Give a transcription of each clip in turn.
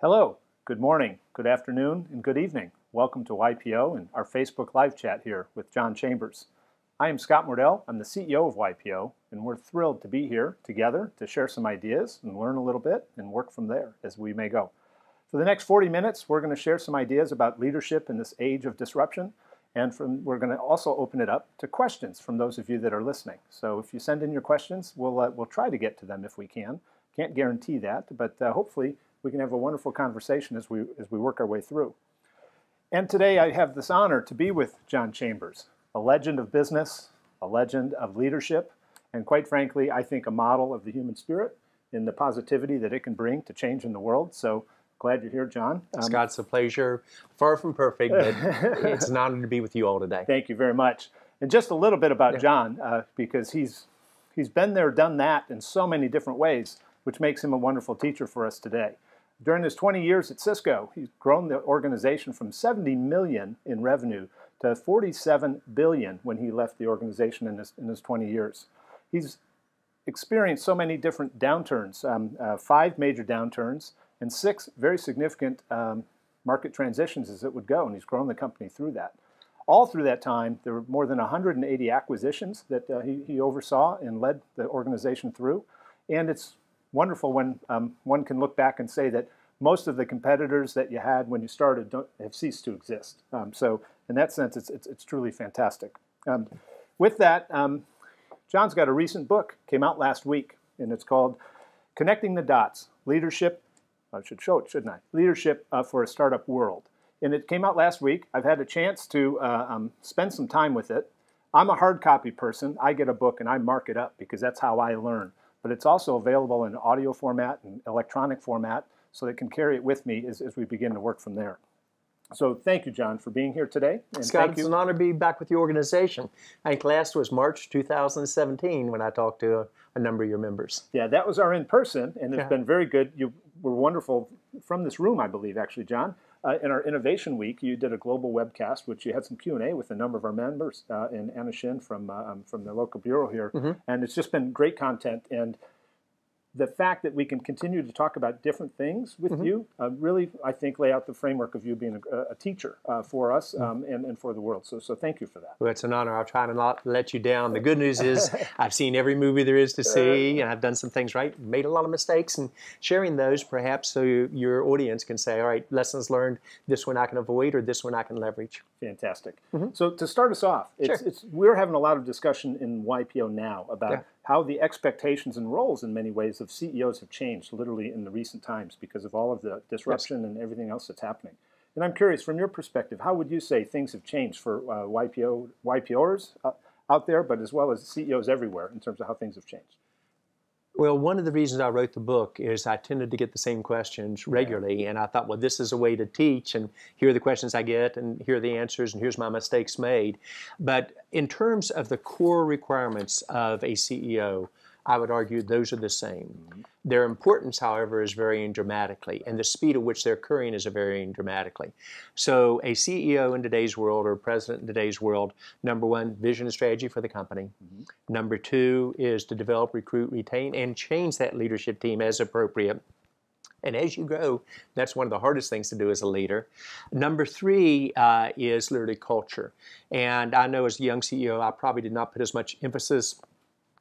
Hello, good morning, good afternoon, and good evening. Welcome to YPO and our Facebook live chat here with John Chambers. I am Scott Mordell. I'm the CEO of YPO, and we're thrilled to be here together to share some ideas and learn a little bit and work from there as we may go. For the next 40 minutes, we're going to share some ideas about leadership in this age of disruption, and from, we're going to also open it up to questions from those of you that are listening. So if you send in your questions, we'll, uh, we'll try to get to them if we can. Can't guarantee that, but uh, hopefully we can have a wonderful conversation as we, as we work our way through. And today I have this honor to be with John Chambers, a legend of business, a legend of leadership, and quite frankly, I think a model of the human spirit in the positivity that it can bring to change in the world. So glad you're here, John. Um, Scott, it's a pleasure. Far from perfect, but it's an honor to be with you all today. Thank you very much. And just a little bit about yeah. John, uh, because he's he's been there, done that in so many different ways, which makes him a wonderful teacher for us today. During his 20 years at Cisco, he's grown the organization from 70 million in revenue to 47 billion when he left the organization in his, in his 20 years. He's experienced so many different downturns, um, uh, five major downturns, and six very significant um, market transitions as it would go, and he's grown the company through that. All through that time, there were more than 180 acquisitions that uh, he, he, oversaw and led the organization through. And it's wonderful when um, one can look back and say that most of the competitors that you had when you started don't have ceased to exist. Um, so in that sense, it's, it's, it's truly fantastic. Um, with that, um, John's got a recent book, came out last week, and it's called Connecting the Dots, Leadership, I should show it, shouldn't I? Leadership uh, for a Startup World. And it came out last week. I've had a chance to uh, um, spend some time with it. I'm a hard copy person. I get a book and I mark it up because that's how I learn. But it's also available in audio format and electronic format so that can carry it with me as, as we begin to work from there. So thank you, John, for being here today. And Scott, it's an honor to be back with the organization. I think last was March 2017 when I talked to a, a number of your members. Yeah, that was our in-person, and it's yeah. been very good. You were wonderful from this room, I believe, actually, John. Uh, in our Innovation Week, you did a global webcast, which you had some Q and A with a number of our members, uh, and Anna Shin from uh, um, from the local bureau here, mm-hmm. and it's just been great content. And the fact that we can continue to talk about different things with mm-hmm. you uh, really, I think, lay out the framework of you being a, a teacher uh, for us mm-hmm. um, and, and for the world. So, so thank you for that. Well, it's an honor. I'll try to not let you down. The good news is I've seen every movie there is to see, and I've done some things right, made a lot of mistakes, and sharing those perhaps so you, your audience can say, all right, lessons learned, this one I can avoid or this one I can leverage. Fantastic. Mm-hmm. So to start us off, it's, sure. it's, we're having a lot of discussion in YPO now about yeah how the expectations and roles in many ways of CEOs have changed literally in the recent times because of all of the disruption yes. and everything else that's happening. And I'm curious, from your perspective, how would you say things have changed for uh, YPO, YPOers uh, out there, but as well as CEOs everywhere in terms of how things have changed? Well, one of the reasons I wrote the book is I tended to get the same questions regularly, and I thought, well, this is a way to teach, and here are the questions I get, and here are the answers, and here's my mistakes made. But in terms of the core requirements of a CEO, I would argue those are the same. Mm-hmm. Their importance, however, is varying dramatically, and the speed at which they're occurring is varying dramatically. So, a CEO in today's world or a president in today's world, number one, vision and strategy for the company. Mm-hmm. Number two is to develop, recruit, retain, and change that leadership team as appropriate. And as you grow, that's one of the hardest things to do as a leader. Number three uh, is literally culture. And I know as a young CEO, I probably did not put as much emphasis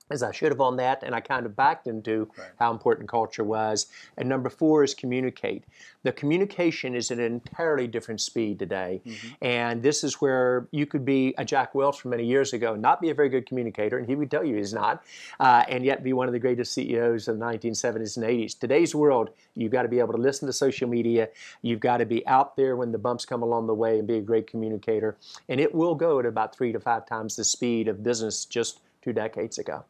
as I should have on that, and I kind of backed into right. how important culture was. And number four is communicate. The communication is at an entirely different speed today, mm-hmm. and this is where you could be a Jack Welch from many years ago, not be a very good communicator, and he would tell you he's not, uh, and yet be one of the greatest CEOs of the 1970s and 80s. Today's world, you've got to be able to listen to social media, you've got to be out there when the bumps come along the way and be a great communicator, and it will go at about three to five times the speed of business just two decades ago.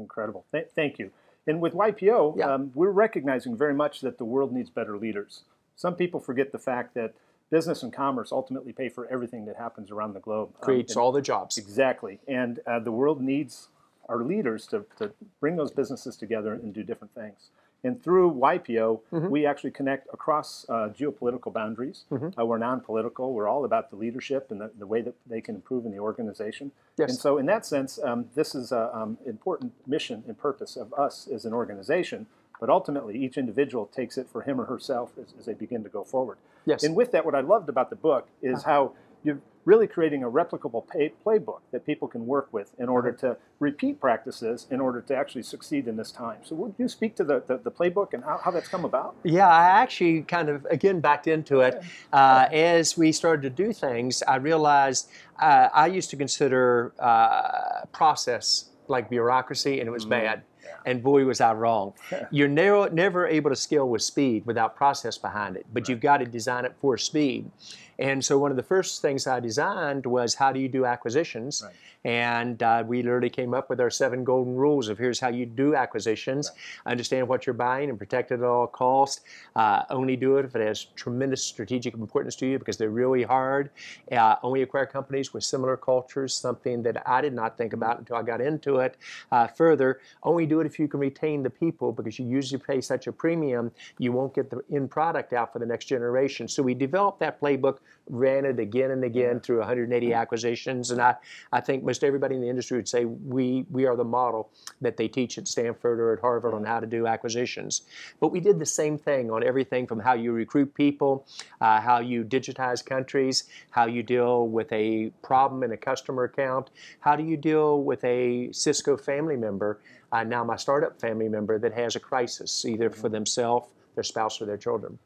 Incredible. Th- thank you. And with YPO, yeah. um, we're recognizing very much that the world needs better leaders. Some people forget the fact that business and commerce ultimately pay for everything that happens around the globe. Um, Creates um, all the jobs. Exactly. And uh, the world needs our leaders to, to bring those businesses together and do different things. And through YPO, mm-hmm. we actually connect across uh, geopolitical boundaries. Mm-hmm. Uh, we're non political. We're all about the leadership and the, the, way that they can improve in the organization. Yes. And so, in that sense, um, this is an um, important mission and purpose of us as an organization. but ultimately each individual takes it for him or herself as, as they begin to go forward. Yes. And with that, what I loved about the book is how you're really creating a replicable pay, playbook that people can work with in order to repeat practices in order to actually succeed in this time. So would you speak to the, the, the playbook and how, how that's come about? Yeah, I actually kind of again backed into it. Uh, as we started to do things, I realized uh, I used to consider uh, process like bureaucracy, and it was bad. And boy, was I wrong. You're never, never able to scale with speed without process behind it, but you've got to design it for speed. And so, one of the first things I designed was how do you do acquisitions? Right. And uh, we literally came up with our seven golden rules of here's how you do acquisitions, understand what you're buying and protect it at all costs. Uh, only do it if it has tremendous strategic importance to you because they're really hard. Uh, only acquire companies with similar cultures, something that I did not think about until I got into it. Uh, further, only do it if you can retain the people because you usually pay such a premium, you won't get the end product out for the next generation. So we developed that playbook, ran it again and again through 180 acquisitions, and I, I think most everybody in the industry would say we, we are the model that they teach at Stanford or at Harvard on how to do acquisitions. But we did the same thing on everything from how you recruit people, uh, how you digitize countries, how you deal with a problem in a customer account, how do you deal with a Cisco family member, uh, now my startup family member, that has a crisis either for themselves, their spouse, or their children.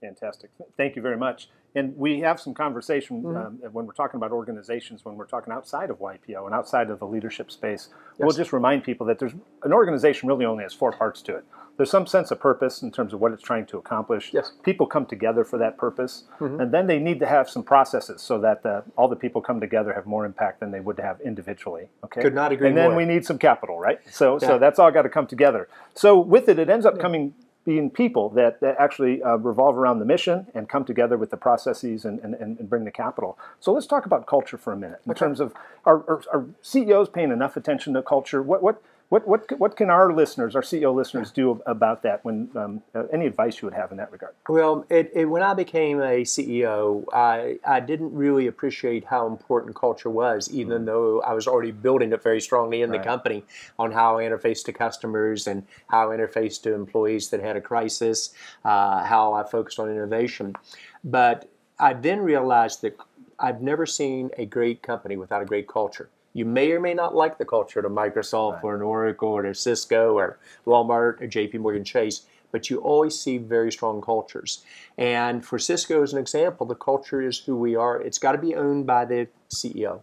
Fantastic. Thank you very much. And we have some conversation Mm-hmm. um, when we're talking about organizations, when we're talking outside of YPO and outside of the leadership space. We'll just remind people that there's an organization really only has four parts to it. There's some sense of purpose in terms of what it's trying to accomplish. Yes. Mm-hmm. People come together for that purpose, and then they need to have some processes so that uh, all the people come together have more impact than they would have individually. Okay. Could not agree And then more. we need some capital, right? So, Yeah. so that's all got to come together. So with it, it ends up coming being people that, that actually uh, revolve around the mission and come together with the processes and, and, and bring the capital. So let's talk about culture for a minute in terms of are, are, are CEOs paying enough attention to culture? What, what, what, what, what can our listeners, our CEO listeners, do about that? When um, uh, any advice you would have in that regard? Well, it, it, when I became a CEO, I, I didn't really appreciate how important culture was, even though I was already building it very strongly in the company on how I interface to customers and how I interface to employees that had a crisis, uh, how I focused on innovation. But I then realized that I've never seen a great company without a great culture. You may or may not like the culture a Microsoft or an Oracle or a Cisco or Walmart or JP Morgan Chase, but you always see very strong cultures. And for Cisco, as an example, the culture is who we are. It's got to be owned by the CEO.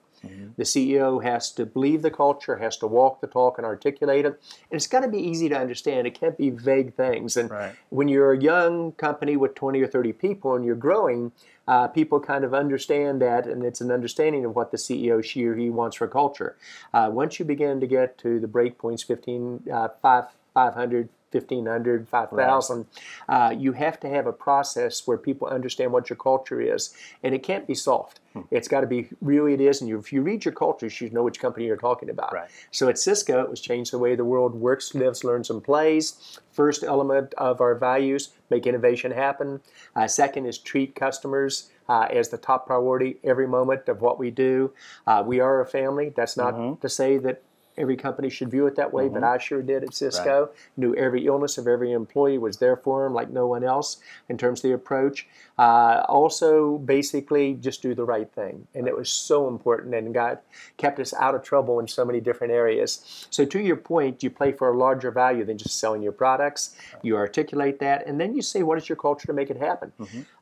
The CEO has to believe the culture, has to walk the talk and articulate it. And it's got to be easy to understand. It can't be vague things. And Right. when you're a young company with 20 or 30 people and you're growing, uh, people kind of understand that, and it's an understanding of what the CEO, she or he wants for culture. Uh, once you begin to get to the break points, 15, uh, 5, 500, 1500, 5000, uh, you have to have a process where people understand what your culture is. And it can't be soft. It's got to be really it is. And you, if you read your culture, you should know which company you're talking about. Right. So at Cisco, it was change the way the world works, lives, learns, and plays. First element of our values, make innovation happen. Uh, second is treat customers uh, as the top priority every moment of what we do. Uh, we are a family. That's not to say that every company should view it that way, but I sure did at Cisco. Knew every illness of every employee was there for them like no one else in terms of the approach. Uh, also, basically, just do the right thing, and it was so important, and God kept us out of trouble in so many different areas. So, to your point, you play for a larger value than just selling your products. You articulate that, and then you say, "What is your culture to make it happen?"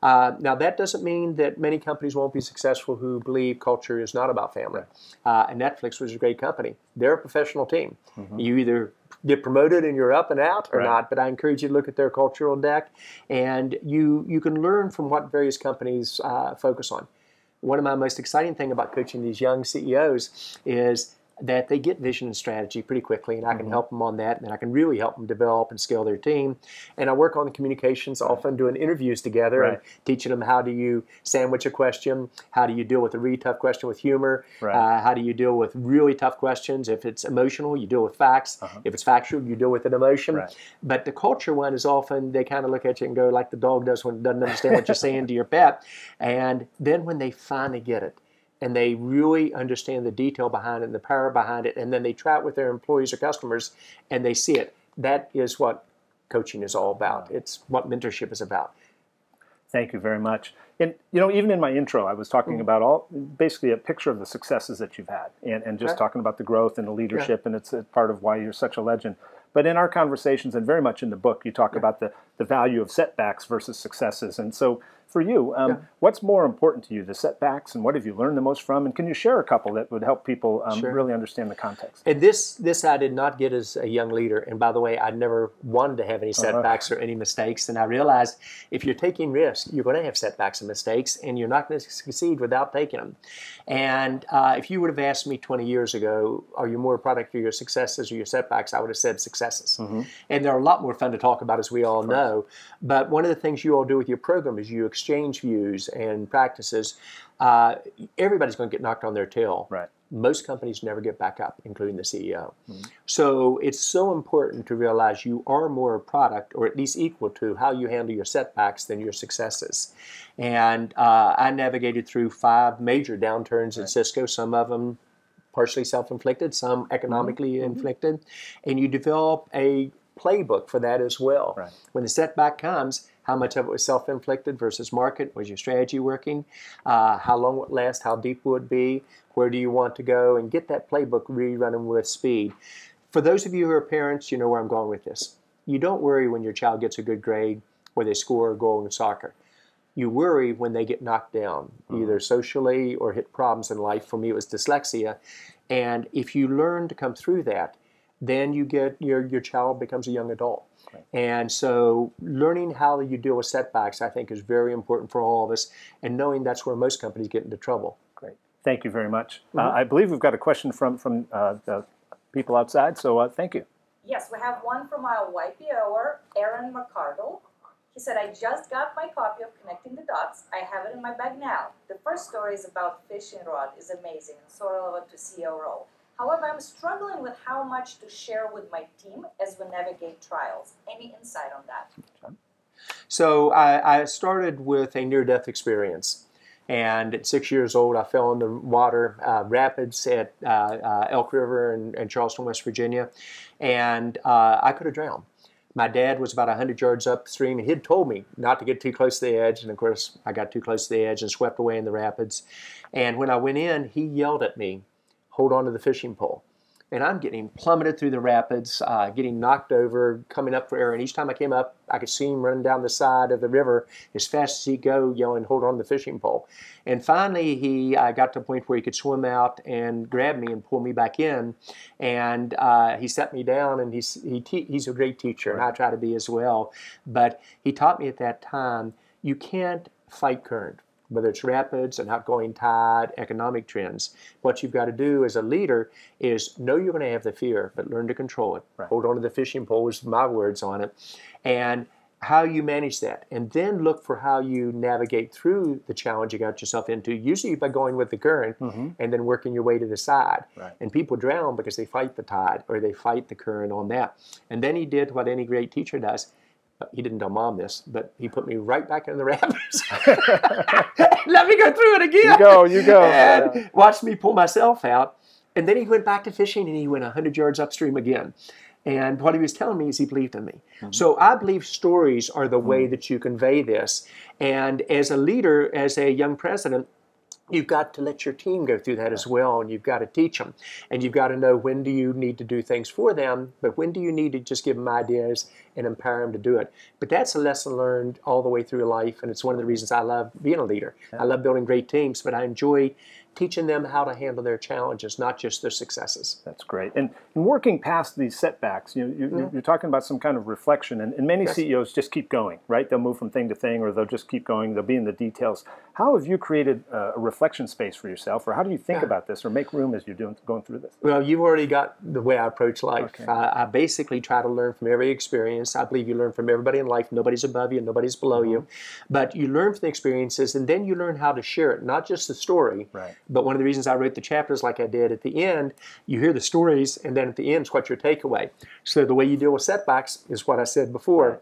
Uh, now, that doesn't mean that many companies won't be successful who believe culture is not about family. Uh, and Netflix was a great company. They're a professional team. You either get promoted and you're up and out or Right. not, but I encourage you to look at their cultural deck, and you you can learn from what various companies uh, focus on. One of my most exciting thing about coaching these young CEOs is that they get vision and strategy pretty quickly, and I Mm-hmm. can help them on that, and I can really help them develop and scale their team. And I work on the communications, often doing interviews together and teaching them how do you sandwich a question, how do you deal with a really tough question with humor, Right. uh, how do you deal with really tough questions. If it's emotional, you deal with facts. If it's factual, you deal with an emotion. Uh-huh. Right. But the culture one is often they kind of look at you and go like the dog does when it doesn't understand what you're saying to your pet. And then when they finally get it, and they really understand the detail behind it and the power behind it, and then they try it with their employees or customers, and they see it. That is what coaching is all about. It's what mentorship is about. Thank you very much. And you know, even in my intro, I was talking mm-hmm. about all basically a picture of the successes that you've had, and, and just right. talking about the growth and the leadership, yeah. and it's a part of why you're such a legend. But in our conversations, and very much in the book, you talk yeah. about the, the value of setbacks versus successes. And so for you, um, yeah. what's more important to you, the setbacks, and what have you learned the most from? And can you share a couple that would help people um, sure. really understand the context? And this, this I did not get as a young leader. And by the way, I never wanted to have any uh-huh. setbacks uh-huh. or any mistakes. And I realized if you're taking risks, you're going to have setbacks and mistakes, and you're not going to succeed without taking them. And uh, if you would have asked me 20 years ago, are you more a product of your successes or your setbacks? I would have said successes. Mm-hmm. And they're a lot more fun to talk about, as we all know. But one of the things you all do with your program is you exchange views and practices. Uh, everybody's going to get knocked on their tail. Right. Most companies never get back up, including the CEO. Mm-hmm. So it's so important to realize you are more a product, or at least equal to, how you handle your setbacks than your successes. And uh, I navigated through five major downturns right. at Cisco, some of them partially self-inflicted, some economically mm-hmm. inflicted, and you develop a playbook for that as well. Right. When the setback comes, how much of it was self-inflicted versus market? Was your strategy working? Uh, how long would it last? How deep would it be? Where do you want to go? And get that playbook rerunning with speed. For those of you who are parents, you know where I'm going with this. You don't worry when your child gets a good grade or they score a goal in soccer. You worry when they get knocked down, mm-hmm. either socially or hit problems in life. For me, it was dyslexia. And if you learn to come through that, then you get your, your child becomes a young adult. Right. And so learning how you deal with setbacks, I think, is very important for all of us, and knowing that's where most companies get into trouble. Great. Thank you very much. Uh, mm-hmm. Uh, I believe we've got a question from, from uh, the people outside, so uh, thank you. Yes, we have one from our YPOer, Aaron McCardle. He said, I just got my copy of Connecting the Dots. I have it in my bag now. The first story is about fishing rod is amazing and sort of a to CEO role. However, I'm struggling with how much to share with my team as we navigate trials. Any insight on that? So I, I started with a near-death experience. And at six years old, I fell in the water, uh, rapids at uh, uh, Elk River in, in, Charleston, West Virginia, and uh, I could have drowned. My dad was about 100 yards upstream. And He'd told me not to get too close to the edge, and of course, I got too close to the edge and swept away in the rapids. And when I went in, he yelled at me hold on to the fishing pole. And I'm getting plummeted through the rapids, uh, getting knocked over, coming up for air. And each time I came up, I could see him running down the side of the river as fast as he'd go, yelling, hold on to the fishing pole. And finally, he uh, got to a point where he could swim out and grab me and pull me back in. And uh, he set me down, and he's, he he's a great teacher, and I try to be as well. But he taught me at that time you can't fight current whether it's rapids, an outgoing tide, economic trends. What you've got to do as a leader is know you're going to have the fear, but learn to control it. Right. Hold on to the fishing pole is my words on it. And how you manage that. And then look for how you navigate through the challenge you got yourself into, usually by going with the current mm-hmm. and then working your way to the side. Right. And people drown because they fight the tide or they fight the current on that. And then he did what any great teacher does he didn't tell mom this, but he put me right back in the rapids. Let me go through it again. You go, you go. And yeah. watched me pull myself out. And then he went back to fishing and he went 100 yards upstream again. And what he was telling me is he believed in me. Mm-hmm. So I believe stories are the mm-hmm. way that you convey this. And as a leader, as a young president, you've got to let your team go through that as well and you've got to teach them and you've got to know when do you need to do things for them but when do you need to just give them ideas and empower them to do it? But that's a lesson learned all the way through life and it's one of the reasons i love being a leader. I love building great teams but i enjoy teaching them how to handle their challenges, not just their successes. That's great. And, and working past these setbacks, you, you, mm-hmm. you're talking about some kind of reflection, and, and many yes. CEOs just keep going, right? They'll move from thing to thing, or they'll just keep going. They'll be in the details. How have you created a reflection space for yourself, or how do you think yeah. about this, or make room as you're doing going through this? Well, you've already got the way I approach life. Okay. I, I, basically try to learn from every experience. I believe you learn from everybody in life. Nobody's above you, nobody's below mm-hmm. you, but you learn from the experiences, and then you learn how to share it, not just the story, right. But one of the reasons I wrote the chapters like I did at the end, you hear the stories, and then at the end is what your takeaway. So the way you deal with setbacks is what I said before.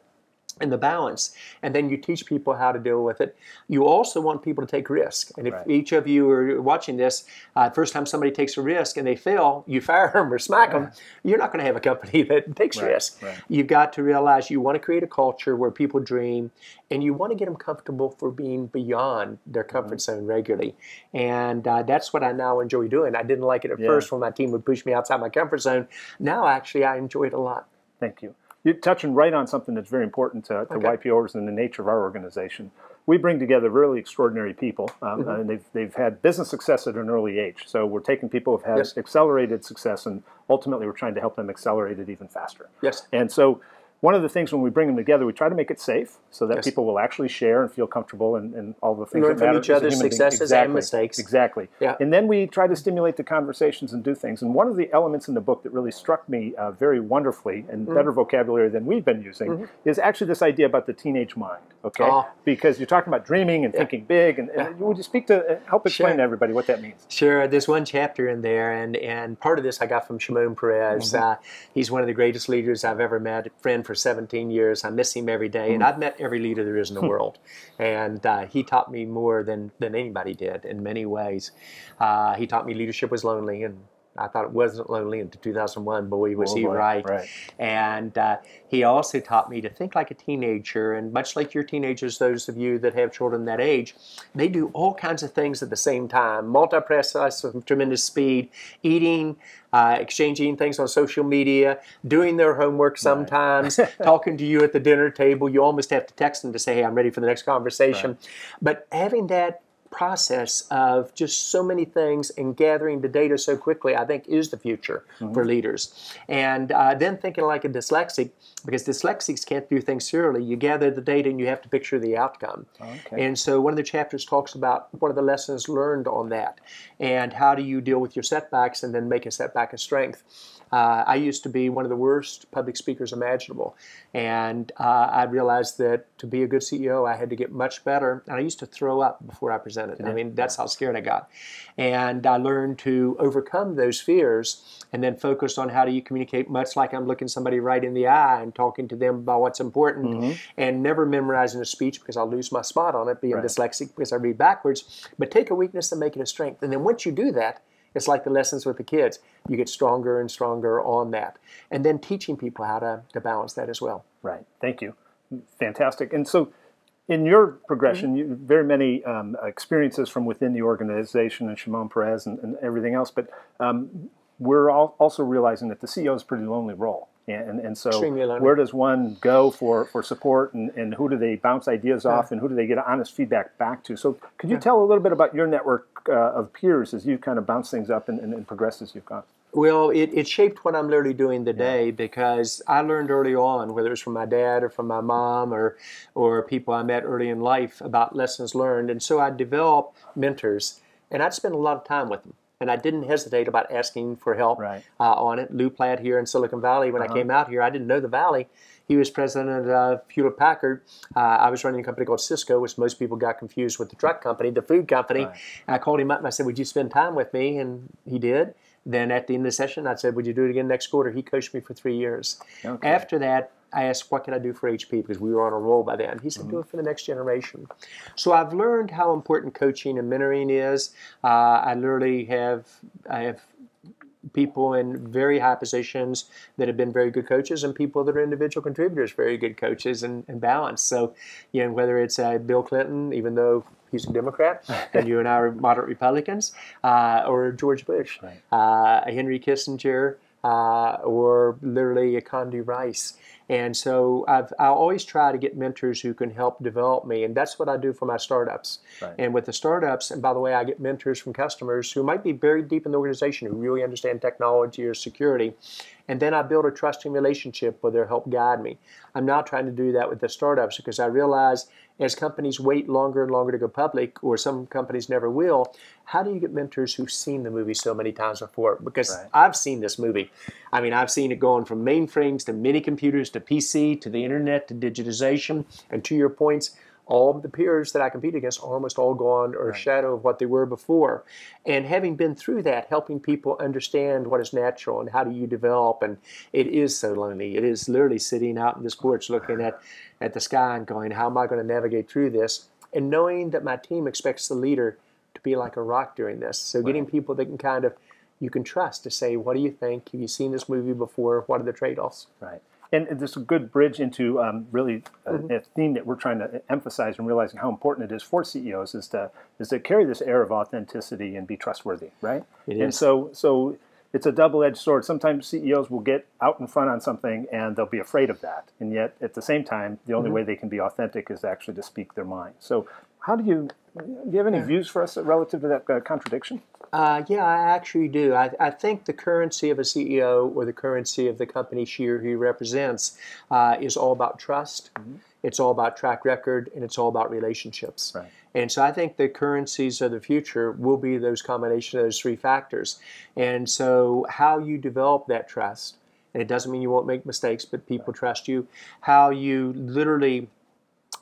And the balance and then you teach people how to deal with it you also want people to take risk and if Right. each of you are watching this uh, first time somebody takes a risk and they fail you fire them or smack them you're not going to have a company that takes Right, risks right. you've got to realize you want to create a culture where people dream and you want to get them comfortable for being beyond their comfort Mm-hmm. zone regularly and uh, that's what i now enjoy doing i didn't like it at Yeah. first when my team would push me outside my comfort zone now actually i enjoy it a lot Thank you. You're touching right on something that's very important to, to Okay. YPOers and the nature of our organization. We bring together really extraordinary people, um, Mm-hmm. and they've, they've had business success at an early age. So we're taking people who've had Yes. accelerated success, and ultimately we're trying to help them accelerate it even faster. yes And so one of the things when we bring them together, we try to make it safe so that Yes. people will actually share and feel comfortable and, and all the things Learn that from matter each other's successes and Exactly. mistakes. Exactly. Yeah. And then we try to stimulate the conversations and do things. And one of the elements in the book that really struck me uh, very wonderfully and Mm-hmm. better vocabulary than we've been using is actually this idea about the teenage mind. Okay. Oh. Because you're talking about dreaming and thinking big, and, and would you speak to uh, help explain Sure. to everybody what that means? Sure, there's one chapter in there, and, and part of this I got from Shimon Peres. Mm-hmm. Uh, he's one of the greatest leaders I've ever met, friend for 17 years. I miss him every day, and I've met every leader there is in the world. And uh, he taught me more than, than anybody did in many ways. Uh, he taught me leadership was lonely, and I thought it wasn't lonely until 2001. Boy, was Oh, he boy, right. right. And uh, he also taught me to think like a teenager. And much like your teenagers, those of you that have children that age, they do all kinds of things at the same time multi-process with tremendous speed, eating, uh, exchanging things on social media, doing their homework sometimes, talking to you at the dinner table. You almost have to text them to say, hey, I'm ready for the next conversation. But having that process of just so many things and gathering the data so quickly, I think, is the future for leaders. And uh, then thinking like a dyslexic, because dyslexics can't do things serially. You gather the data and you have to picture the outcome. Okay. And so one of the chapters talks about what are the lessons learned on that, and how do you deal with your setbacks and then make a setback a strength. Uh, I used to be one of the worst public speakers imaginable, and uh, I realized that to be a good CEO, I had to get much better. And I used to throw up before I presented. I mean, that's how scared I got. And I learned to overcome those fears and then focus on how do you communicate, much like I'm looking somebody right in the eye and talking to them about what's important, and never memorizing a speech because I'll lose my spot on it, being Right. dyslexic because I read backwards. But take a weakness and make it a strength. And then once you do that, it's like the lessons with the kids. You get stronger and stronger on that. And then teaching people how to, to balance that as well. Right. Thank you. Fantastic. And so, in your progression, you, very many um, experiences from within the organization and Shimon Peres and, and everything else, but um, we're all also realizing that the CEO is a pretty lonely role. And, and so, where does one go for, for support, and, and who do they bounce ideas off, and who do they get honest feedback back to? So, could you tell a little bit about your network uh, of peers as you kind of bounce things up and, and, and progress as you've gone? Well, it, it shaped what I'm literally doing today because I learned early on, whether it's from my dad or from my mom or or people I met early in life about lessons learned. And so I developed mentors and I'd spend a lot of time with them. And I didn't hesitate about asking for help Right. uh, on it. Lew Platt here in Silicon Valley, when I came out here, I didn't know the Valley. He was president of Hewlett Packard. Uh, I was running a company called Cisco, which most people got confused with the truck company, the food company. Right. I called him up and I said, Would you spend time with me? And he did. Then at the end of the session, I said, Would you do it again next quarter? He coached me for three years. Okay. After that, I asked, What can I do for HP? Because we were on a roll by then. He said, Mm-hmm. Do it for the next generation. So I've learned how important coaching and mentoring is. Uh, I literally have, I have people in very high positions that have been very good coaches and people that are individual contributors, very good coaches and, and balanced. So, you know, whether it's uh, Bill Clinton, even though he's a Democrat and you and I are moderate Republicans, uh, or George Bush, Right. uh, Henry Kissinger, uh, or literally a Condi Rice. And so I've, I always try to get mentors who can help develop me. And that's what I do for my startups. Right. And with the startups, and by the way, I get mentors from customers who might be buried deep in the organization, who really understand technology or security. And then I build a trusting relationship where they'll help guide me. I'm now trying to do that with the startups because I realize as companies wait longer and longer to go public, or some companies never will, how do you get mentors who've seen the movie so many times before? Because Right. I've seen this movie. I mean, I've seen it going from mainframes to mini computers to PC to the internet to digitization. And to your points, all the peers that I compete against are almost all gone or a shadow of what they were before. And having been through that, helping people understand what is natural and how do you develop, and it is so lonely. It is literally sitting out in this porch looking at, at the sky and going, how am I going to navigate through this? And knowing that my team expects the leader to be like a rock during this. So getting people that can kind of you can trust to say, what do you think? Have you seen this movie before? What are the trade-offs? Right. And this is a good bridge into um, really a, mm-hmm. a, theme that we're trying to emphasize and realizing how important it is for CEOs is to is to carry this air of authenticity and be trustworthy, right? It is. And so so it's a double-edged sword. Sometimes CEOs will get out in front on something and they'll be afraid of that, and yet at the same time, the only mm-hmm. way they can be authentic is actually to speak their mind. So how do you do you have any views for us relative to that uh, contradiction? Uh, yeah, I actually do. I, I, think the currency of a CEO or the currency of the company she or he represents uh, is all about trust. Mm-hmm. It's all about track record, and it's all about relationships. Right. And so I think the currencies of the future will be those combination of those three factors. And so how you develop that trust, and it doesn't mean you won't make mistakes, but people right. trust you. How you literally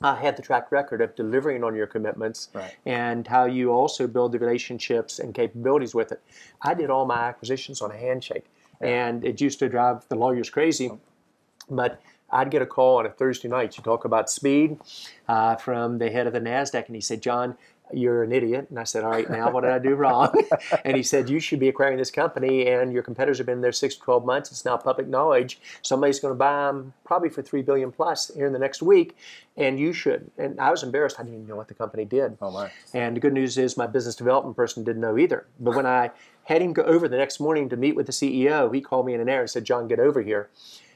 uh, have the track record of delivering on your commitments right. and how you also build the relationships and capabilities with it. I did all my acquisitions on a handshake, yeah. and it used to drive the lawyers crazy, but I'd get a call on a Thursday night. You talk about speed uh, from the head of the NASDAQ, and he said, John, you're an idiot. And I said, all right, now what did I do wrong? and he said, you should be acquiring this company and your competitors have been there six to 12 months. It's now public knowledge. Somebody's going to buy them probably for 3 billion plus here in the next week. And you should. And I was embarrassed. I didn't even know what the company did. Oh my. And the good news is my business development person didn't know either. But when I had him go over the next morning to meet with the CEO, he called me in an air and said, John, get over here.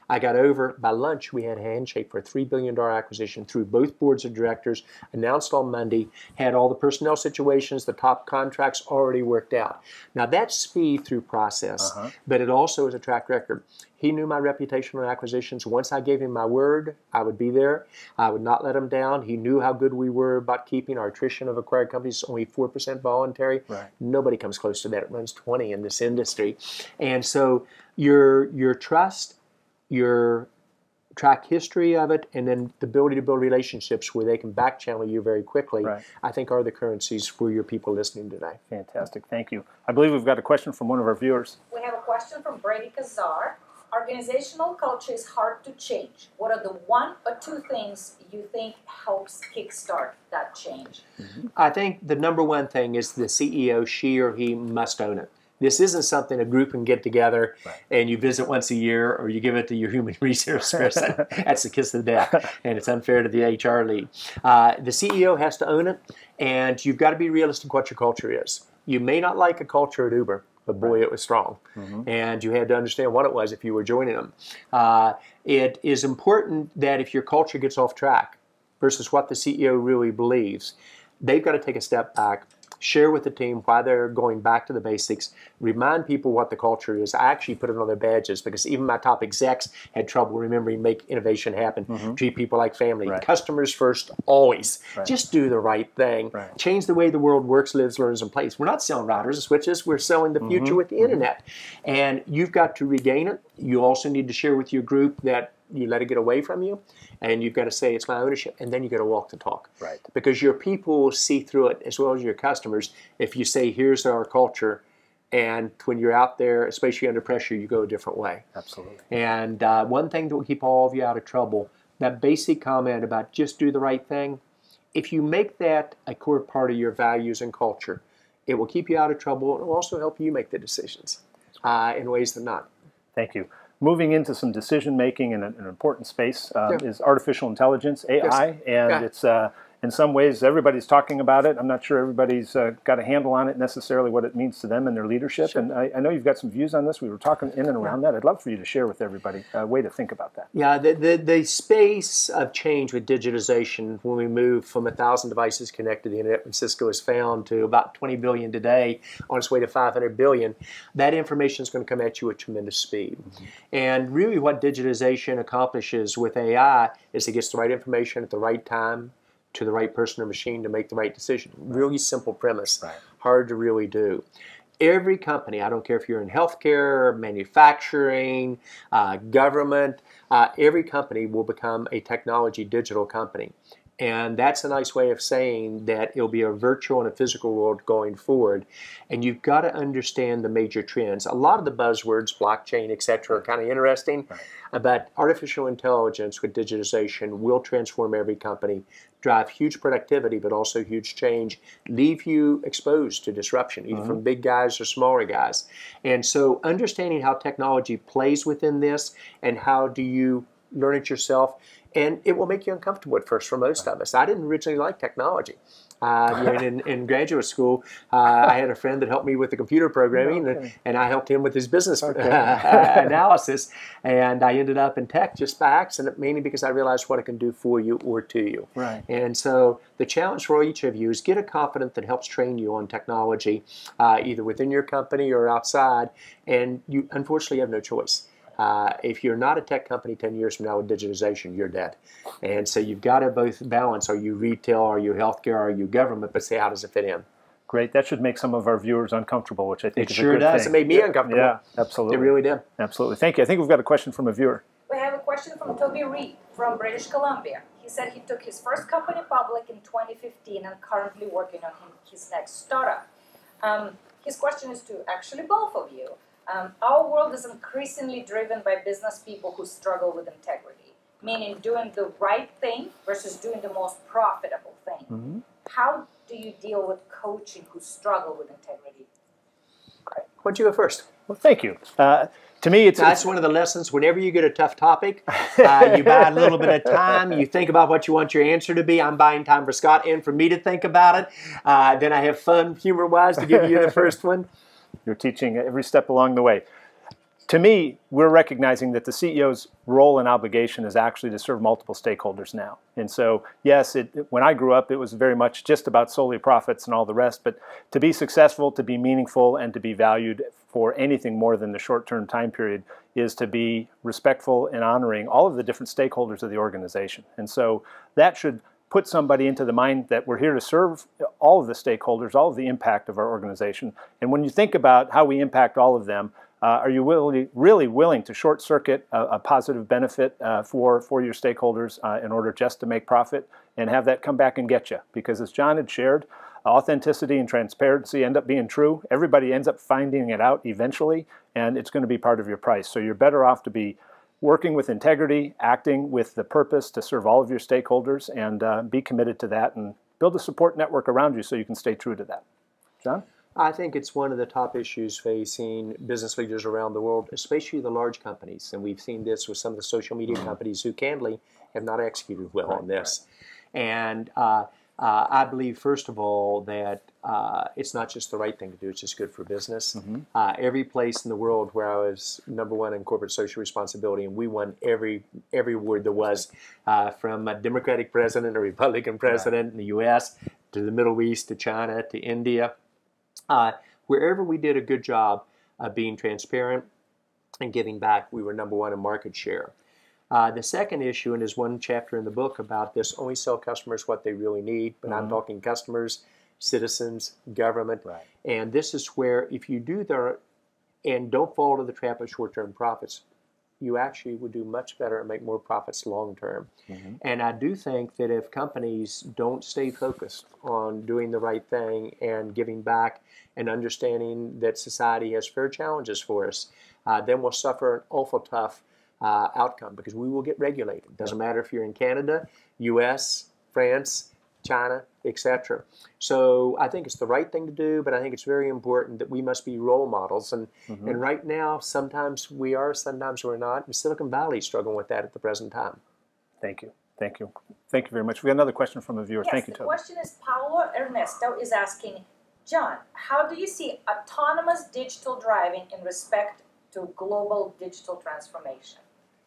I got over by lunch. We had a handshake for a $3 billion acquisition through both boards of directors, announced on Monday, had all the personnel situations, the top contracts already worked out. Now, that's speed through process, uh-huh. but it also is a track record. He knew my reputation on acquisitions. Once I gave him my word, I would be there. I would not let him down. He knew how good we were about keeping our attrition of acquired companies only 4% voluntary. Right. Nobody comes close to that. It runs 20 in this industry. And so your your trust your track history of it, and then the ability to build relationships where they can back channel you very quickly, right. I think are the currencies for your people listening today. Fantastic. Thank you. I believe we've got a question from one of our viewers. We have a question from Brady Kazar. Organizational culture is hard to change. What are the one or two things you think helps kickstart that change? Mm-hmm. I think the number one thing is the CEO, she or he must own it. This isn't something a group can get together right. and you visit once a year or you give it to your human resource person. That's the kiss of death, and it's unfair to the HR lead. Uh, the CEO has to own it, and you've got to be realistic what your culture is. You may not like a culture at Uber, but boy, it was strong. Mm-hmm. And you had to understand what it was if you were joining them. Uh, it is important that if your culture gets off track versus what the CEO really believes, they've got to take a step back share with the team why they're going back to the basics, remind people what the culture is. I actually put it on their badges because even my top execs had trouble remembering make innovation happen, mm-hmm. treat people like family. Right. Customers first, always. Right. Just do the right thing. Right. Change the way the world works, lives, learns, and plays. We're not selling routers and switches, we're selling the future mm-hmm. with the mm-hmm. internet. And you've got to regain it. You also need to share with your group that you let it get away from you and you've got to say it's my ownership and then you got to walk the talk. Right. Because your people will see through it as well as your customers. If you say here's our culture and when you're out there especially under pressure you go a different way. Absolutely. And uh, one thing that will keep all of you out of trouble that basic comment about just do the right thing if you make that a core part of your values and culture it will keep you out of trouble and it will also help you make the decisions uh, in ways that not thank you moving into some decision making in an, an important space uh, yeah. is artificial intelligence, AI, yes. and yeah. it's uh, in some ways everybody's talking about it. I'm not sure everybody's uh, got a handle on it necessarily what it means to them and their leadership. Sure. And I, I, know you've got some views on this. We were talking in and around yeah. that. I'd love for you to share with everybody a way to think about that. Yeah, the, the, the space of change with digitization when we move from a thousand devices connected to the internet when Cisco is found to about 20 billion today on its way to 500 billion, that information is going to come at you at tremendous speed. Mm-hmm. And really what digitization accomplishes with AI is it gets the right information at the right time to the right person or machine to make the right decision. Really simple premise, right. hard to really do. Every company, I don't care if you're in healthcare, manufacturing, uh, government, uh, every company will become a technology digital company. And that's a nice way of saying that it'll be a virtual and a physical world going forward. And you've got to understand the major trends. A lot of the buzzwords, blockchain, et cetera, are kind of interesting. Right. But artificial intelligence with digitization will transform every company, drive huge productivity, but also huge change, leave you exposed to disruption, either mm-hmm. from big guys or smaller guys. And so understanding how technology plays within this and how do you learn it yourself and it will make you uncomfortable at first for most of us. I didn't originally like technology. Uh, in, in, graduate school, uh, I had a friend that helped me with the computer programming, okay. and, and, I helped him with his business okay. analysis. And I ended up in tech just by accident, mainly because I realized what it can do for you or to you. Right. And so the challenge for each of you is get a confidant that helps train you on technology, uh, either within your company or outside. And you unfortunately have no choice. Uh, if you're not a tech company 10 years from now with digitization, you're dead. And so you've got to both balance are you retail, are you healthcare, are you government, but say how does it fit in? Great. That should make some of our viewers uncomfortable, which I think it is sure a good does. Thing. It made me uncomfortable. Yeah, absolutely. It really did. Absolutely. Thank you. I think we've got a question from a viewer. We have a question from Toby Reed from British Columbia. He said he took his first company public in 2015 and currently working on his next startup. Um, his question is to actually both of you. Um, our world is increasingly driven by business people who struggle with integrity, meaning doing the right thing versus doing the most profitable thing. Mm-hmm. How do you deal with coaching who struggle with integrity? Why don't you go first? Well, thank you. Uh, to me, it's that's it's, one of the lessons. Whenever you get a tough topic, uh, you buy a little bit of time. You think about what you want your answer to be. I'm buying time for Scott and for me to think about it. Uh, then I have fun, humor-wise, to give you the first one. You're teaching every step along the way. To me, we're recognizing that the CEO's role and obligation is actually to serve multiple stakeholders now. And so, yes, it, when I grew up, it was very much just about solely profits and all the rest. But to be successful, to be meaningful, and to be valued for anything more than the short term time period is to be respectful and honoring all of the different stakeholders of the organization. And so, that should put somebody into the mind that we're here to serve all of the stakeholders, all of the impact of our organization. And when you think about how we impact all of them, uh, are you really, really willing to short circuit a, a positive benefit uh, for, for your stakeholders uh, in order just to make profit and have that come back and get you? Because as John had shared, authenticity and transparency end up being true. Everybody ends up finding it out eventually, and it's going to be part of your price. So you're better off to be working with integrity, acting with the purpose to serve all of your stakeholders, and uh, be committed to that and build a support network around you so you can stay true to that. John? I think it's one of the top issues facing business leaders around the world, especially the large companies. And we've seen this with some of the social media companies who, candidly, have not executed well right, on this. Right. And uh, uh, I believe, first of all, that uh, it's not just the right thing to do, it's just good for business. Mm-hmm. Uh, every place in the world where I was number one in corporate social responsibility, and we won every every award there was, uh, from a Democratic president, a Republican president right. in the U.S., to the Middle East, to China, to India. Uh, wherever we did a good job of being transparent and giving back, we were number one in market share. Uh, the second issue, and there's one chapter in the book about this, only sell customers what they really need, but mm-hmm. I'm talking customers, citizens, government. Right. And this is where if you do the, and don't fall into the trap of short-term profits, you actually would do much better and make more profits long term. Mm-hmm. And I do think that if companies don't stay focused on doing the right thing and giving back and understanding that society has fair challenges for us, uh, then we'll suffer an awful tough uh, outcome because we will get regulated. It doesn't matter if you're in Canada, U.S., France, China, etc. So I think it's the right thing to do, but I think it's very important that we must be role models. And mm-hmm. and right now, sometimes we are, sometimes we're not. And Silicon Valley is struggling with that at the present time. Thank you. Thank you. Thank you very much. We have another question from a viewer. Yes, Thank you, the question is Paolo Ernesto is asking, John, how do you see autonomous digital driving in respect to global digital transformation?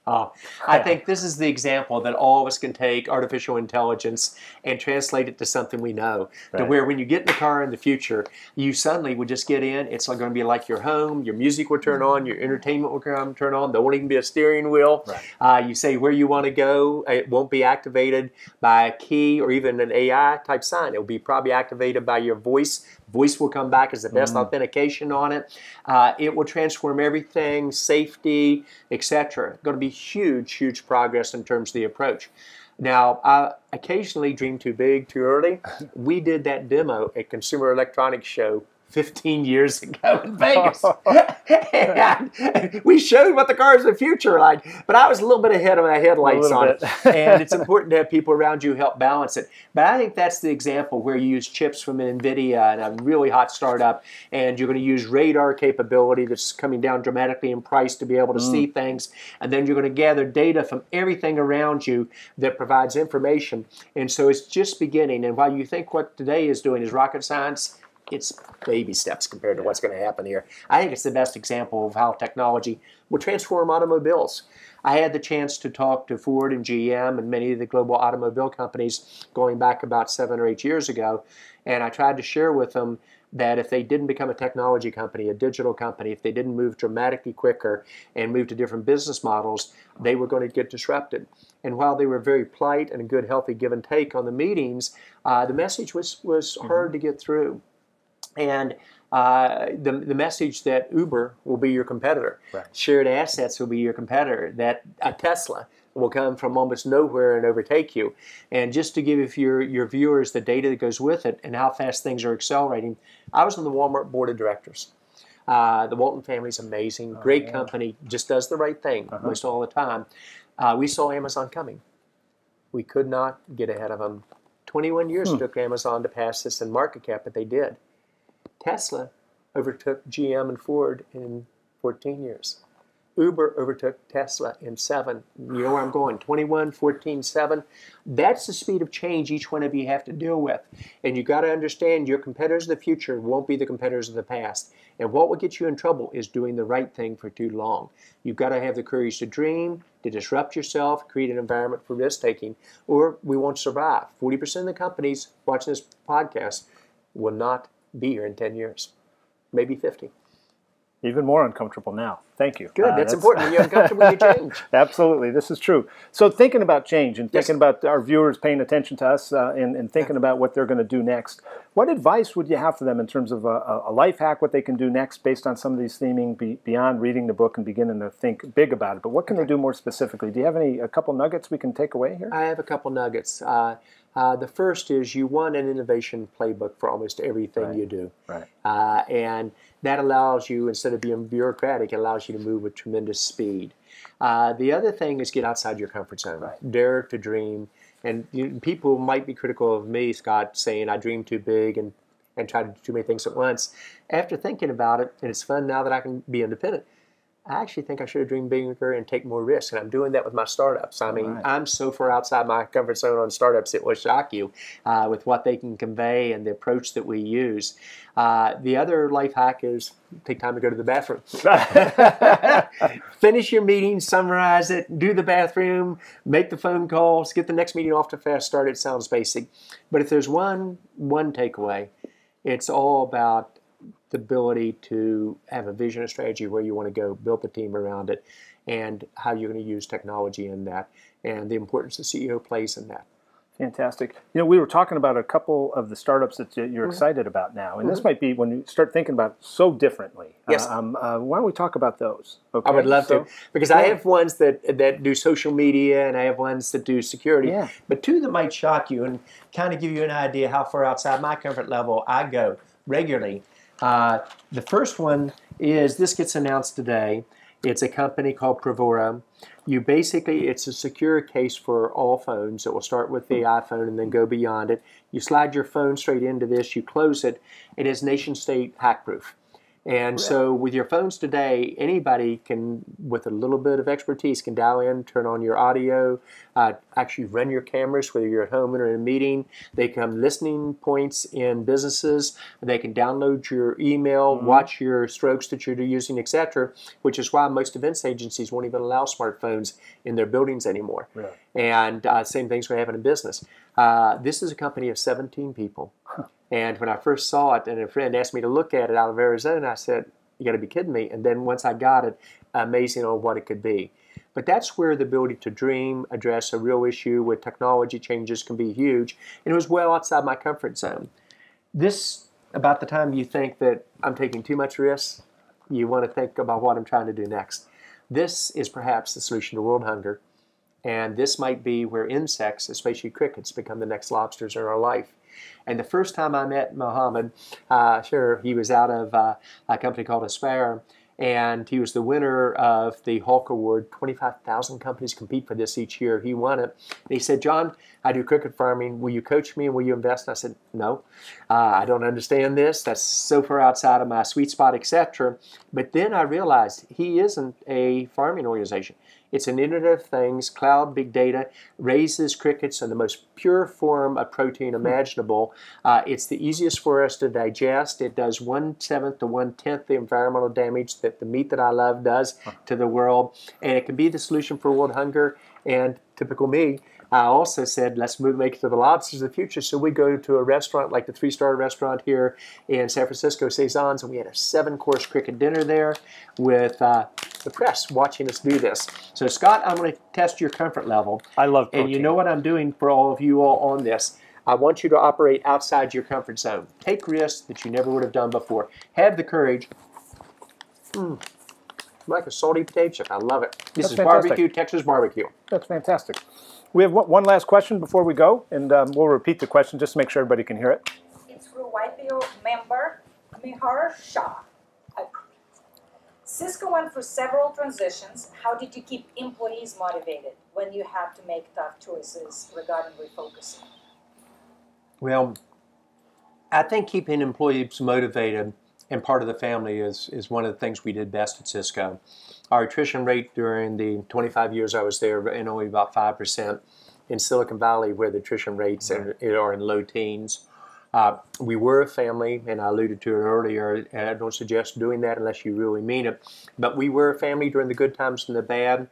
Uh, I think this is the example that all of us can take artificial intelligence and translate it to something we know. Right. To where when you get in the car in the future, you suddenly would just get in. It's going to be like your home. Your music will turn on. Your entertainment will come turn on. There won't even be a steering wheel. Right. Uh, you say where you want to go. It won't be activated by a key or even an AI type sign. It will be probably activated by your voice Voice will come back as the best mm. authentication on it. Uh, it will transform everything, safety, etc. Going to be huge, huge progress in terms of the approach. Now, I occasionally dream too big, too early. We did that demo at Consumer Electronics Show 15 years ago in Vegas. and we showed what the cars of the future are like, but I was a little bit ahead of my headlights on bit. it. and it's important to have people around you help balance it. But I think that's the example where you use chips from NVIDIA and a really hot startup, and you're going to use radar capability that's coming down dramatically in price to be able to see mm. things. And then you're going to gather data from everything around you that provides information. And so it's just beginning. And while you think what today is doing is rocket science, it's baby steps compared to what's going to happen here. I think it's the best example of how technology will transform automobiles. I had the chance to talk to Ford and GM and many of the global automobile companies going back about seven or eight years ago, and I tried to share with them that if they didn't become a technology company, a digital company, if they didn't move dramatically quicker and move to different business models, they were going to get disrupted. And while they were very polite and a good, healthy give and take on the meetings, uh, the message was, was hard to get through and uh, the, the message that Uber will be your competitor, Right. shared assets will be your competitor, that a Tesla will come from almost nowhere and overtake you. And just to give your, your viewers the data that goes with it and how fast things are accelerating, I was on the Walmart board of directors. Uh, the Walton family is amazing, great company, just does the right thing most all the time. Uh, we saw Amazon coming. We could not get ahead of them. 21 years it took Amazon to pass this in market cap, but they did. Tesla overtook GM and Ford in 14 years. Uber overtook Tesla in seven. You know where I'm going 21, 14, 7. That's the speed of change each one of you have to deal with. And you got to understand your competitors of the future won't be the competitors of the past. And what will get you in trouble is doing the right thing for too long. You've got to have the courage to dream, to disrupt yourself, create an environment for risk taking, or we won't survive. 40% of the companies watching this podcast will not be here in 10 years, maybe 50. Even more uncomfortable now. Thank you. Good. Uh, that's, important. When you're uncomfortable, you change. Absolutely, this is true. So, thinking about change and Yes. thinking about our viewers paying attention to us uh, and, and thinking about what they're going to do next, what advice would you have for them in terms of a, a life hack, what they can do next based on some of these theming be, beyond reading the book and beginning to think big about it? But what can they do more specifically? Do you have any a couple nuggets we can take away here? I have a couple nuggets. Uh, uh, the first is you want an innovation playbook for almost everything Right. you do. Right. Uh, and that allows you, instead of being bureaucratic, it allows you to move with tremendous speed. Uh, the other thing is get outside your comfort zone. Dare to dream. And you, people might be critical of me, Scott, saying I dream too big and, and try to do too many things at once. After thinking about it, and it's fun now that I can be independent, I actually think I should have dreamed bigger and take more risks, and I'm doing that with my startups. I mean, Right. I'm so far outside my comfort zone on startups it will shock you uh, with what they can convey and the approach that we use. Uh, the other life hack is take time to go to the bathroom. Finish your meeting, summarize it, do the bathroom, make the phone calls, get the next meeting off to fast start. It sounds basic, but if there's one one takeaway, it's all about the ability to have a vision, a strategy where you want to go, build the team around it, and how you're going to use technology in that, and the importance the CEO plays in that. Fantastic. You know, we were talking about a couple of the startups that you- you're Mm-hmm. excited about now, and this might be when you start thinking about it so differently. Yes. Uh, um, uh, why don't we talk about those? Okay. I would love So- to because I have ones that that do social media and I have ones that do security. Yeah. But two that might shock you and kind of give you an idea how far outside my comfort level I go regularly. Uh, the first one is this gets announced today. It's a company called Privoro. You basically, it's a secure case for all phones. It will start with the iPhone and then go beyond it. You slide your phone straight into this, you close it. It is nation state hack proof. And so, with your phones today, anybody can, with a little bit of expertise, can dial in, turn on your audio, uh, actually run your cameras, whether you're at home or in a meeting. They come listening points in businesses. They can download your email, watch your strokes that you're using, etc. Which is why most events agencies won't even allow smartphones in their buildings anymore. And uh, same thing's going to happen in business. Uh, this is a company of 17 people. And when I first saw it, and a friend asked me to look at it out of Arizona, I said, "You got to be kidding me!" And then once I got it, amazing on what it could be. But that's where the ability to dream, address a real issue with technology changes can be huge. And it was well outside my comfort zone. This about the time you think that I'm taking too much risk, you want to think about what I'm trying to do next. This is perhaps the solution to world hunger And this might be where insects, especially crickets, become the next lobsters in our life. And the first time I met Mohammed, uh, sure, he was out of uh, a company called Aspire, and he was the winner of the Hult Award. 25,000 companies compete for this each year. He won it. And he said, John, I do cricket farming. Will you coach me and will you invest? I said, no, uh, I don't understand this. That's so far outside of my sweet spot, etc. But then I realized he isn't a farming organization. It's an Internet of Things, cloud, big data, raises crickets in the most pure form of protein hmm. imaginable. Uh, it's the easiest for us to digest. It does one seventh to one tenth the environmental damage that the meat that I love does to the world. And it can be the solution for world hunger. And typical me, I also said, let's move, make it to the lobsters of the future. So we go to a restaurant like the three star restaurant here in San Francisco, Saison's, and we had a seven course cricket dinner there with uh, the press watching us do this. So, Scott, I'm going to test your comfort level. I love protein. And you know what I'm doing for all of you all on this. I want you to operate outside your comfort zone. Take risks that you never would have done before. Have the courage. Mm, like a salty potato chip. I love it. This That's is fantastic. barbecue, Texas barbecue. That's fantastic. We have one last question before we go, and um, we'll repeat the question just to make sure everybody can hear it. It's for YPO member Mihar Shah. Cisco went through several transitions. How did you keep employees motivated when you have to make tough choices regarding refocusing? Well, I think keeping employees motivated and part of the family is, is one of the things we did best at Cisco. Our attrition rate during the 25 years I was there, and only about 5%. In Silicon Valley, where the attrition rates are, are in low teens, uh, we were a family, and I alluded to it earlier. And I don't suggest doing that unless you really mean it. But we were a family during the good times and the bad.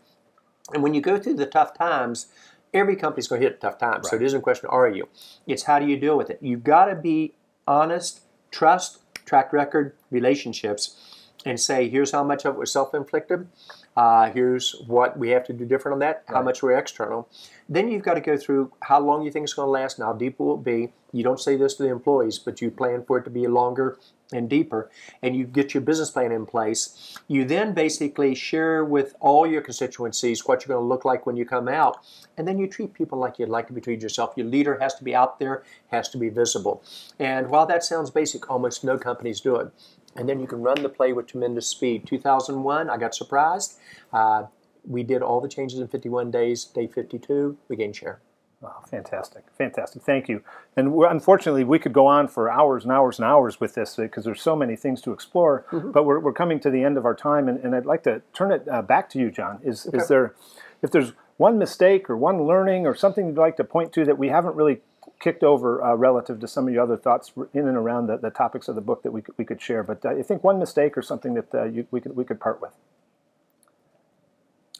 And when you go through the tough times, every company's going to hit tough times. Right. So it isn't a question, are you? It's how do you deal with it? You've got to be honest, trust, track record, relationships, and say, here's how much of it was self inflicted. Uh, here's what we have to do different on that, how much we're external. Then you've got to go through how long you think it's going to last and how deep will it be. You don't say this to the employees, but you plan for it to be longer and deeper, and you get your business plan in place. You then basically share with all your constituencies what you're going to look like when you come out, and then you treat people like you'd like to be treated yourself. Your leader has to be out there, has to be visible. And while that sounds basic, almost no companies do it and then you can run the play with tremendous speed. 2001, I got surprised. Uh, we did all the changes in 51 days. Day 52, we gained share. Wow, fantastic, fantastic. Thank you. And unfortunately, we could go on for hours and hours and hours with this because there's so many things to explore. Mm-hmm. But we're, we're coming to the end of our time, and, and I'd like to turn it uh, back to you, John. Is okay. is there, if there's one mistake or one learning or something you'd like to point to that we haven't really kicked over uh, relative to some of your other thoughts in and around the, the topics of the book that we could, we could share. But uh, I think one mistake or something that uh, you, we could we could part with.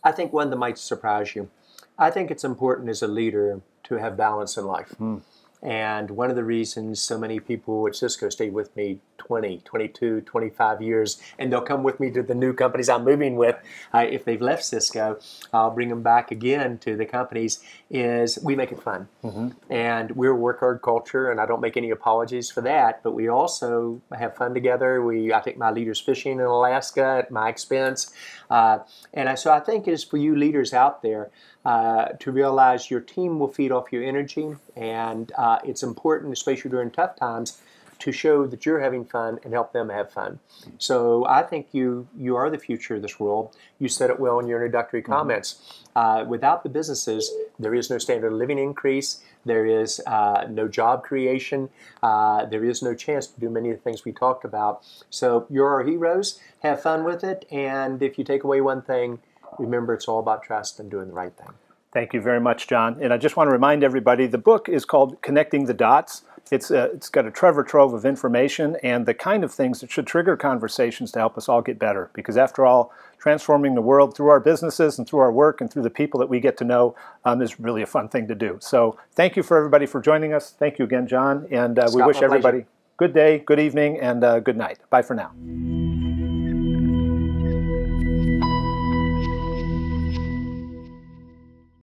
I think one that might surprise you. I think it's important as a leader to have balance in life. Mm. And one of the reasons so many people at Cisco stayed with me 20, 22, 25 years, and they'll come with me to the new companies I'm moving with. Uh, if they've left Cisco, I'll bring them back again to the companies, is we make it fun. Mm-hmm. And we're a work hard culture, and I don't make any apologies for that, but we also have fun together. We I take my leaders fishing in Alaska at my expense. Uh, and I, so I think it's for you leaders out there, uh, to realize your team will feed off your energy, and uh, it's important, especially during tough times, to show that you're having fun and help them have fun. So I think you you are the future of this world. You said it well in your introductory mm-hmm. comments. Uh, without the businesses, there is no standard of living increase. There is uh, no job creation. Uh, there is no chance to do many of the things we talked about. So you're our heroes. Have fun with it. And if you take away one thing, remember it's all about trust and doing the right thing. Thank you very much, John. And I just want to remind everybody the book is called Connecting the Dots. It's, uh, it's got a treasure trove of information and the kind of things that should trigger conversations to help us all get better. Because after all, transforming the world through our businesses and through our work and through the people that we get to know um, is really a fun thing to do. So thank you for everybody for joining us. Thank you again, John. And uh, we wish everybody pleasure. good day, good evening, and uh, good night. Bye for now.